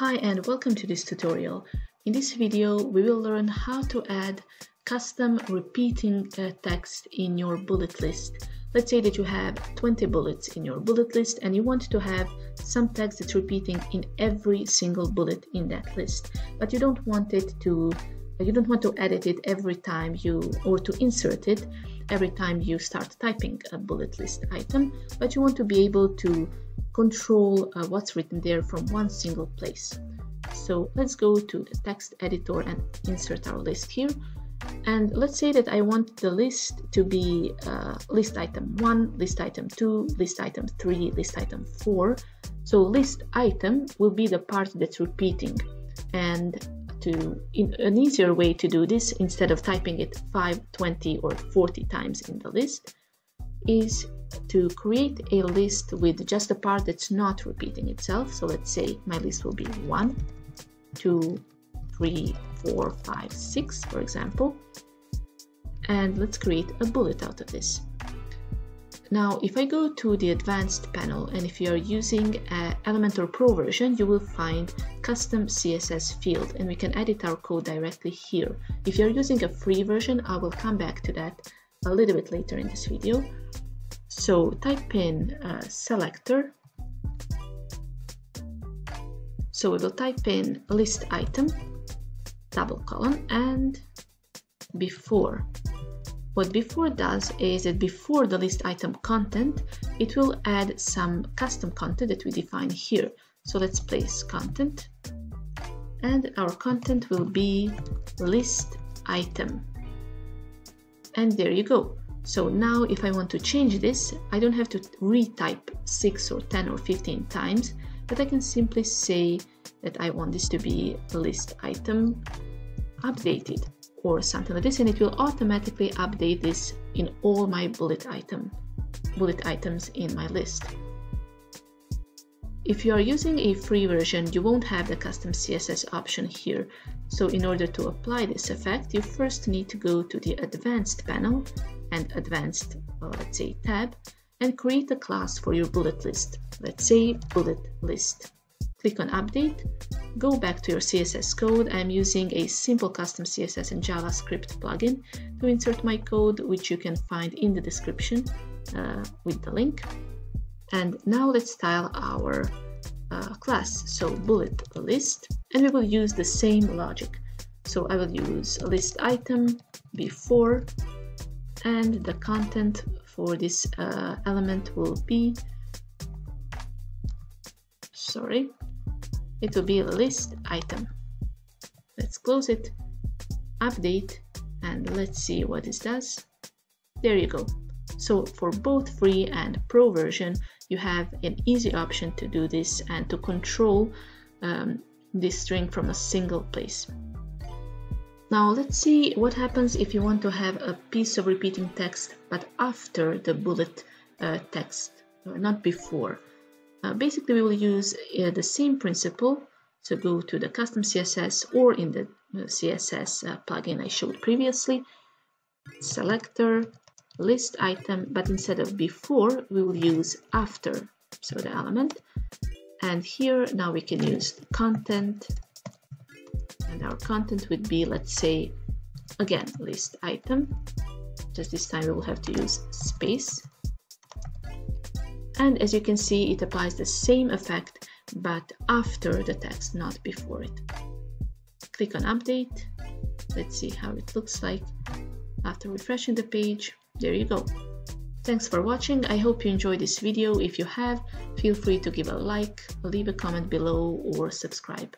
Hi and welcome to this tutorial. In this video we will learn how to add custom repeating uh, text in your bullet list. Let's say that you have 20 bullets in your bullet list and you want to have some text that's repeating in every single bullet in that list, but you don't want it to you don't want to edit it every time you or to insert it every time you start typing a bullet list item, but you want to be able to control uh, what's written there from one single place. So let's go to the text editor and insert our list here. And let's say that I want the list to be uh, list item 1, list item 2, list item 3, list item 4. So list item will be the part that's repeating. And to an easier way to do this, instead of typing it 5, 20 or 40 times in the list, is to create a list with just a part that's not repeating itself. So let's say my list will be 1, 2, 3, 4, 5, 6, for example. And let's create a bullet out of this. Now, if I go to the advanced panel and if you are using a Elementor Pro version, you will find custom CSS field and we can edit our code directly here. If you're using a free version, I will come back to that a little bit later in this video. So type in uh, selector. So we will type in list item, double colon, and before. What before does is that before the list item content, it will add some custom content that we define here. So let's place content and our content will be list item. And there you go. So now if I want to change this, I don't have to retype 6 or 10 or 15 times, but I can simply say that I want this to be list item updated or something like this and it will automatically update this in all my bullet item bullet items in my list. If you are using a free version, you won't have the custom CSS option here. So in order to apply this effect, you first need to go to the advanced panel and advanced, well, let's say tab, and create a class for your bullet list. Let's say bullet list. Click on update, go back to your CSS code. I'm using a simple custom CSS and JavaScript plugin to insert my code, which you can find in the description uh, with the link. And now let's style our uh, class. So bullet list, and we will use the same logic. So I will use list item before and the content for this uh, element will be sorry it will be a list item. Let's close it. Update and let's see what this does. There you go. So for both free and pro version you have an easy option to do this and to control um, this string from a single place. Now let's see what happens if you want to have a piece of repeating text but after the bullet uh, text, uh, not before. Uh, basically we will use uh, the same principle, so go to the custom CSS or in the uh, CSS uh, plugin I showed previously, selector, list item, but instead of before we will use after, so the element. And here now we can use content. And our content would be let's say again list item. Just this time we will have to use space and as you can see it applies the same effect but after the text not before it. Click on update. Let's see how it looks like. After refreshing the page there you go. Thanks for watching, I hope you enjoyed this video. If you have, feel free to give a like, leave a comment below or subscribe.